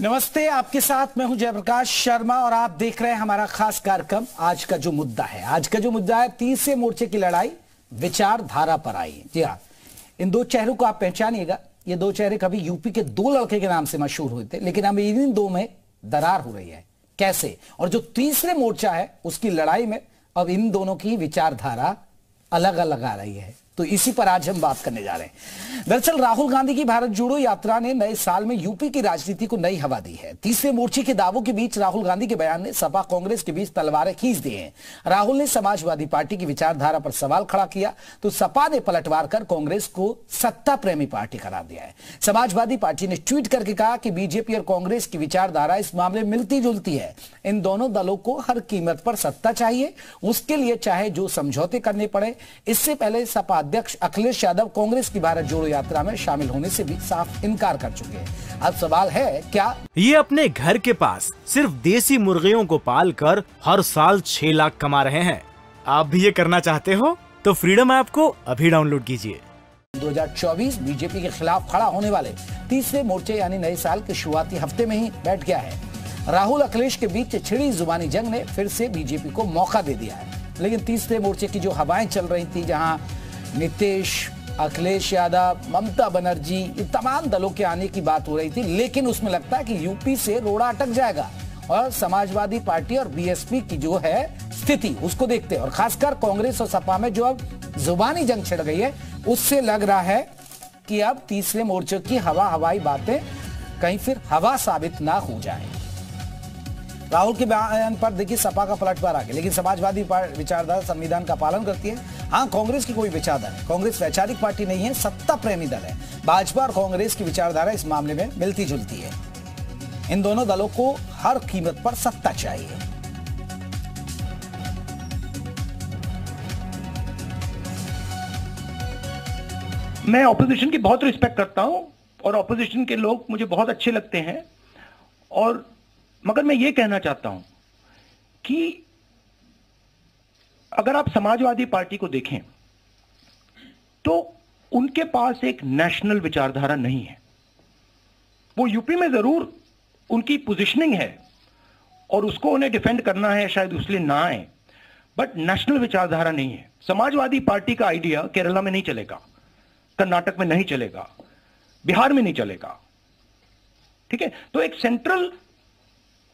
नमस्ते, आपके साथ मैं हूँ जयप्रकाश शर्मा और आप देख रहे हैं हमारा खास कार्यक्रम। आज का जो मुद्दा है, आज का जो मुद्दा है, तीसरे मोर्चे की लड़ाई विचारधारा पर आई। जी हाँ इन दो चेहरों को आप पहचानिएगा। ये दो चेहरे कभी यूपी के दो लड़के के नाम से मशहूर हुए थे, लेकिन अब इन दो में दरार हो रही है। कैसे? और जो तीसरे मोर्चा है, उसकी लड़ाई में अब इन दोनों की विचारधारा अलग अलग आ रही है। तो इसी पर आज हम बात करने जा रहे हैं। दरअसल राहुल गांधी की भारत जोड़ो यात्रा ने नए साल में यूपी की राजनीति को नई हवा दी है। तीसरे मोर्चे के दावों के बीच राहुल गांधी के बयान ने सपा कांग्रेस के बीच तलवारें खींच दी हैं। राहुल ने समाजवादी पार्टी की विचारधारा पर सवाल खड़ा किया तो सपा ने पलटवार कर कांग्रेस को सत्ता प्रेमी पार्टी करार दिया है। समाजवादी पार्टी ने ट्वीट करके कहा कि बीजेपी और कांग्रेस की विचारधारा इस मामले में मिलती जुलती है। इन दोनों दलों को हर कीमत पर सत्ता चाहिए, उसके लिए चाहे जो समझौते करने पड़े। इससे पहले सपा अध्यक्ष अखिलेश यादव कांग्रेस की भारत जोड़ो यात्रा में शामिल होने से भी साफ़ इनकार कर चुके हैं। अब सवाल है क्या ये अपने घर के पास सिर्फ़ देसी मुर्गियों को पाल कर हर साल छह लाख कमा रहे हैं? आप भी ये करना चाहते हो? तो फ्रीडम ऐप को अभी डाउनलोड कीजिए। 2024 बीजेपी के खिलाफ खड़ा होने वाले तीसरे मोर्चे यानी नए साल के शुरुआती हफ़्ते में ही बैठ गया है। राहुल अखिलेश के बीच छिड़ी जुबानी जंग ने फिर से बीजेपी को मौका दे दिया है। लेकिन तीसरे मोर्चे की जो हवाएँ चल रही थी जहाँ नीतीश, अखिलेश यादव, ममता बनर्जी तमाम दलों के आने की बात हो रही थी, लेकिन उसमें लगता है कि यूपी से रोड़ा अटक जाएगा। और समाजवादी पार्टी और बीएसपी की जो है स्थिति, उसको देखते हैं। और खासकर कांग्रेस और सपा में जो अब जुबानी जंग छिड़ गई है, उससे लग रहा है कि अब तीसरे मोर्चे की हवा हवाई बातें कहीं फिर हवा साबित ना हो जाए। राहुल के बयान पर देखिए, सपा का पलटवार आ गया लेकिन समाजवादी विचारधारा संविधान का पालन करती है। हाँ कांग्रेस की कोई विचारधारा है कांग्रेस वैचारिक पार्टी नहीं है, सत्ता प्रेमी दल है। भाजपा और कांग्रेस की विचारधारा इस मामले में मिलती जुलती है। इन दोनों दलों को हर कीमत पर सत्ता चाहिए। मैं ऑपोजिशन की बहुत रिस्पेक्ट करता हूँ और ऑपोजिशन के लोग मुझे बहुत अच्छे लगते हैं। और मगर मैं ये कहना चाहता हूँ कि अगर आप समाजवादी पार्टी को देखें तो उनके पास एक नेशनल विचारधारा नहीं है। वो यूपी में ज़रूर उनकी पोजिशनिंग है और उसको उन्हें डिफेंड करना है, शायद उसलिए ना आए। बट नेशनल विचारधारा नहीं है। समाजवादी पार्टी का आइडिया केरला में नहीं चलेगा, कर्नाटक में नहीं चलेगा, बिहार में नहीं चलेगा। ठीक है? तो एक सेंट्रल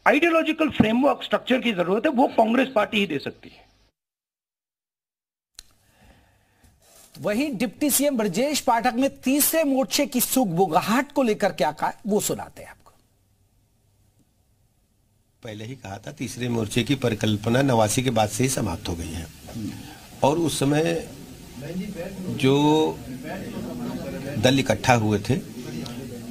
आइडियोलॉजिकल फ्रेमवर्क स्ट्रक्चर की ज़रूरत है, वो कांग्रेस पार्टी ही दे सकती है। वहीं डिप्टी सीएम ब्रजेश पाठक ने तीसरे मोर्चे की सुगबुगाहट को लेकर क्या कहा वो सुनाते हैं आपको। पहले ही कहा था, तीसरे मोर्चे की परिकल्पना नवासी के बाद से ही समाप्त हो गई है। और उस समय जो दल इकट्ठा हुए थे,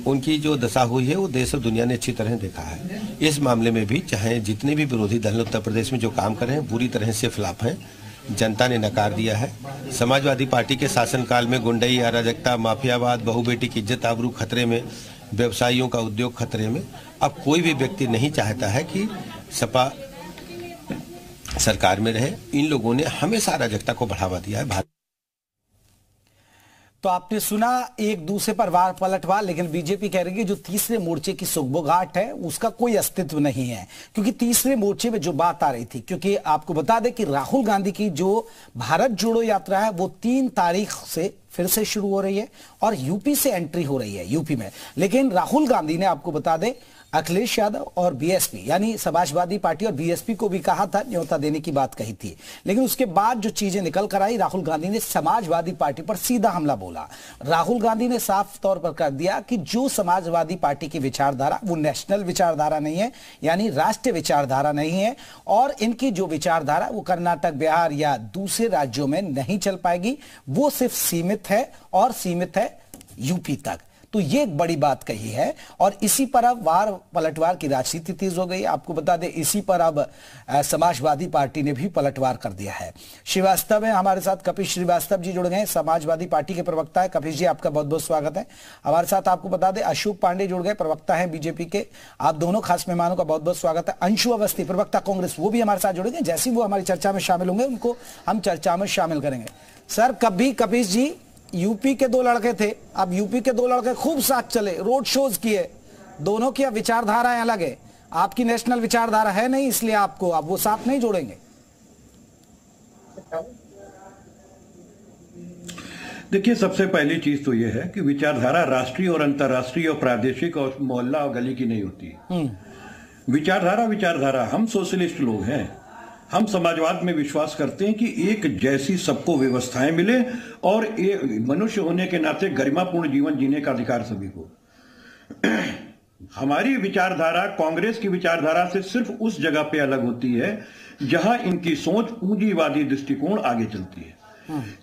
उनकी जो दशा हुई है, वो देश और दुनिया ने अच्छी तरह देखा है। इस मामले में भी चाहे जितने भी विरोधी दल उत्तर प्रदेश में जो काम कर रहे हैं, बुरी तरह से खिलाफ हैं, जनता ने नकार दिया है। समाजवादी पार्टी के शासनकाल में गुंडई, अराजकता, माफियावाद बहु बेटी की इज़्ज़त, आबरू खतरे में, व्यवसायियों का उद्योग खतरे में। अब कोई भी व्यक्ति नहीं चाहता है कि सपा सरकार में रहे। इन लोगों ने हमेशा अराजकता को बढ़ावा दिया है। भारत तो आपने सुना, एक दूसरे पर वार पलटवार लेकिन बीजेपी कह रही है जो तीसरे मोर्चे की सुगबुगाहट है, उसका कोई अस्तित्व नहीं है। क्योंकि तीसरे मोर्चे में जो बात आ रही थी, क्योंकि आपको बता दें कि राहुल गांधी की जो भारत जोड़ो यात्रा है, वो तीन तारीख से फिर से शुरू हो रही है और यूपी से एंट्री हो रही है, यूपी में। लेकिन राहुल गांधी ने आपको बता दें अखिलेश यादव और बीएसपी, यानी समाजवादी पार्टी और बीएसपी को भी कहा था, न्योता देने की बात कही थी। लेकिन उसके बाद जो चीज़ें निकल कर आई, राहुल गांधी ने समाजवादी पार्टी पर सीधा हमला बोला। राहुल गांधी ने साफ़ तौर पर कर दिया कि जो समाजवादी पार्टी की विचारधारा, वो नेशनल विचारधारा नहीं है, यानी राष्ट्रीय विचारधारा नहीं है, और इनकी जो विचारधारा, वो कर्नाटक, बिहार या दूसरे राज्यों में नहीं चल पाएगी, वो सिर्फ़ सीमित है और सीमित है यूपी तक। तो ये एक बड़ी बात कही है और इसी पर अब वार पलटवार की राजनीति तेज हो गई। आपको बता दें, इसी पर अब समाजवादी पार्टी ने भी पलटवार कर दिया है। श्रीवास्तव है हमारे साथ कपिश श्रीवास्तव जी जुड़ गए समाजवादी पार्टी के प्रवक्ता है। कपिश जी, आपका बहुत बहुत स्वागत है। हमारे साथ आपको बता दें, अशोक पांडे जुड़ गए, प्रवक्ता है बीजेपी के। आप दोनों खास मेहमानों का बहुत बहुत स्वागत है। अंशु अवस्थी, प्रवक्ता कांग्रेस, वो भी हमारे साथ जुड़ेंगे जैसे वो हमारी चर्चा में शामिल होंगे, उनको हम चर्चा में शामिल करेंगे। सर, कभी कपिश जी यूपी के दो लड़के थे। अब यूपी के दो लड़के खूब साथ चले रोड शोज़ किए। दोनों की अब विचारधाराएँ अलग है। आपकी नेशनल विचारधारा है नहीं इसलिए आपको आप वो साथ नहीं जोड़ेंगे। देखिए सबसे पहली चीज़ तो यह है कि विचारधारा राष्ट्रीय और अंतर्राष्ट्रीय और प्रादेशिक और मोहल्ला और गली की नहीं होती। विचारधारा विचारधारा हम सोशलिस्ट लोग हैं। हम समाजवाद में विश्वास करते हैं कि एक जैसी सबको व्यवस्थाएँ मिले और एक मनुष्य होने के नाते गरिमापूर्ण जीवन जीने का अधिकार सभी को। हमारी विचारधारा कांग्रेस की विचारधारा से सिर्फ़ उस जगह पे अलग होती है जहाँ इनकी सोच पूंजीवादी दृष्टिकोण आगे चलती है।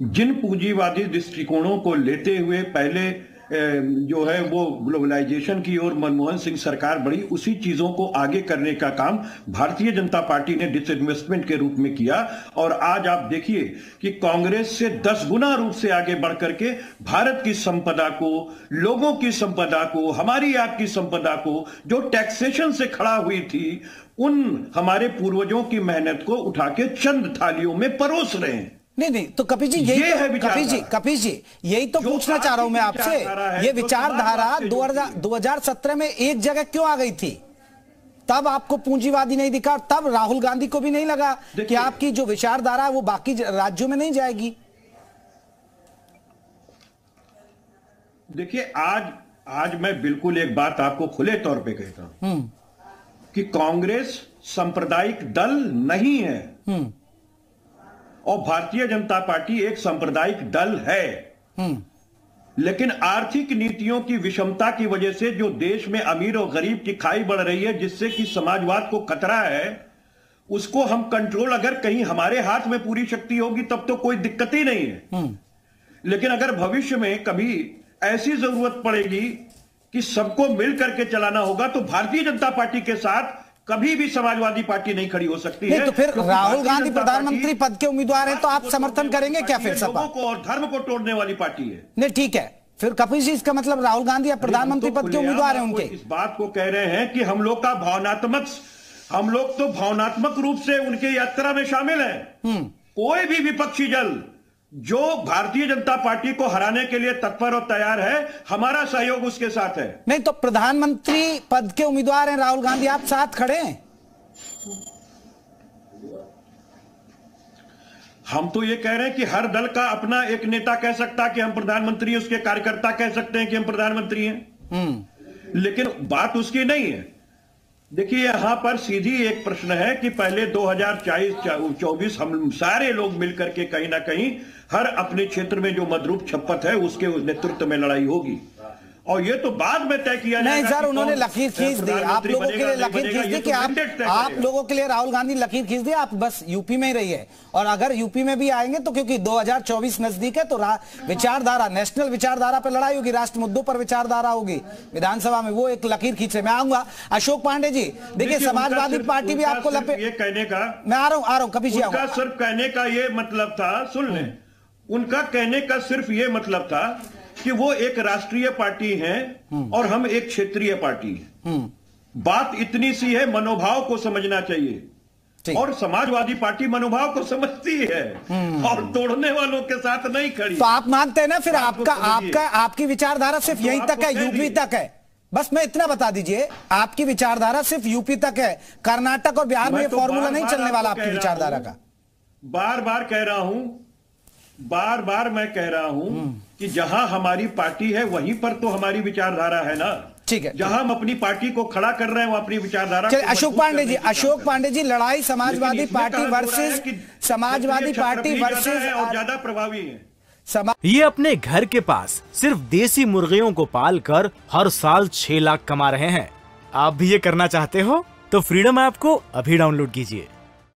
जिन पूंजीवादी दृष्टिकोणों को लेते हुए पहले जो है वो ग्लोबलाइजेशन की ओर मनमोहन सिंह सरकार बढ़ी। उसी चीज़ों को आगे करने का काम भारतीय जनता पार्टी ने डिसइन्वेस्टमेंट के रूप में किया। और आज आप देखिए कि कांग्रेस से दस गुना रूप से आगे बढ़ करके भारत की संपदा को, लोगों की संपदा को, हमारी आपकी संपदा को, जो टैक्सेशन से खड़ा हुई थी, उन हमारे पूर्वजों की मेहनत को उठा के चंद थालियों में परोस रहे हैं। नहीं नहीं तो कपिल जी यही ये है तो। कपिल जी कपिल जी यही तो पूछना चाह रहा हूँ मैं आपसे। ये विचारधारा दो हज़ार 2000 2017 में एक जगह क्यों आ गई थी? तब आपको पूंजीवादी नहीं दिखा और तब राहुल गांधी को भी नहीं लगा कि आपकी जो विचारधारा है वो बाकी राज्यों में नहीं जाएगी। देखिए आज आज मैं बिल्कुल एक बात आपको खुले तौर पे कहता हूँ कि कांग्रेस सांप्रदायिक दल नहीं है। और भारतीय जनता पार्टी एक सांप्रदायिक दल है। लेकिन आर्थिक नीतियों की विषमता की वजह से जो देश में अमीर और गरीब की खाई बढ़ रही है जिससे कि समाजवाद को खतरा है उसको हम कंट्रोल अगर कहीं हमारे हाथ में पूरी शक्ति होगी तब तो कोई दिक्कत ही नहीं है। लेकिन अगर भविष्य में कभी ऐसी ज़रूरत पड़ेगी कि सबको मिल करके चलाना होगा तो भारतीय जनता पार्टी के साथ कभी भी समाजवादी पार्टी नहीं खड़ी हो सकती है। तो फिर क्योंकि राहुल गांधी प्रधानमंत्री पद के उम्मीदवार हैं तो आप समर्थन करेंगे क्या फिर सपा? को और धर्म को तोड़ने वाली पार्टी है। नहीं ठीक है। फिर कपिल जी इसका मतलब राहुल गांधी या प्रधानमंत्री तो पद के उम्मीदवार हैं उनके। इस बात को कह रहे हैं कि हम लोग का भावनात्मक हम लोग तो भावनात्मक रूप से उनके यात्रा में शामिल हैं। हम्म। कोई भी विपक्षी दल जो भारतीय जनता पार्टी को हराने के लिए तत्पर और तैयार है हमारा सहयोग उसके साथ है। नहीं तो प्रधानमंत्री पद के उम्मीदवार हैं राहुल गांधी आप साथ खड़े हैं। हम तो ये कह रहे हैं कि हर दल का अपना एक नेता कह सकता है कि हम प्रधानमंत्री उसके कार्यकर्ता कह सकते हैं कि हम प्रधानमंत्री हैं। लेकिन बात उसकी नहीं है। देखिए, यहाँ पर सीधी एक प्रश्न है कि पहले 2024 हम सारे लोग मिलकर के कहीं ना कहीं हर अपने क्षेत्र में जो मदरूप छप्पत है, उसके नेतृत्व में लड़ाई होगी। और ये तो बाद में तय किया नहीं सर उन्होंने लकीर खींच दी। आप लोगों के लिए लकीर खींच दी कि तो आप आप लोगों के लिए राहुल गांधी लकीर खींच दी आप बस यूपी में ही रहिए। और अगर यूपी में भी आएँगे तो क्योंकि 2024 नज़दीक है तो विचारधारा नेशनल विचारधारा पर लड़ाई होगी राष्ट्र मुद्दों पर विचारधारा होगी। विधानसभा में वो एक लकीर खींचे मैं आऊँगा। अशोक पांडे जी देखिए समाजवादी पार्टी भी आपको लपे ये कहने का मैं आ रहा हूँ आ रहा हूँ कभी जी आऊँगा सिर्फ़ कहने का ये मतलब था सुन ले। उनका कहने का सिर्फ़ ये मतलब था कि वो एक राष्ट्रीय पार्टी है और हम एक क्षेत्रीय पार्टी है। बात इतनी सी है मनोभाव को समझना चाहिए। और समाजवादी पार्टी मनोभाव को समझती है और तोड़ने वालों के साथ नहीं खड़ी। तो आप मानते हैं ना फिर आपको आपका आपका विचारधारा सिर्फ़ यहीं तक है यूपी तक है। बस मैं इतना बता दीजिए आपकी विचारधारा सिर्फ़ यूपी तक है। कर्नाटक और बिहार में ये तो फॉर्मूला नहीं चलने वाला आपकी विचारधारा का। बार बार कह रहा हूँ बार बार मैं कह रहा हूँ कि जहाँ हमारी पार्टी है वहीं पर तो हमारी विचारधारा है ना? ठीक है, जहाँ हम अपनी पार्टी को खड़ा कर रहे हैं वो अपनी विचारधारा चलिए अशोक पांडे जी अशोक पांडे जी लड़ाई समाजवादी पार्टी कहा जा रहा वर्सेस समाजवादी पार्टी है और ज़्यादा प्रभावी है। ये अपने घर के पास सिर्फ़ देसी मुर्गियों को पाल कर हर साल छह लाख कमा रहे हैं। आप भी ये करना चाहते हो तो फ्रीडम ऐप को अभी डाउनलोड कीजिए।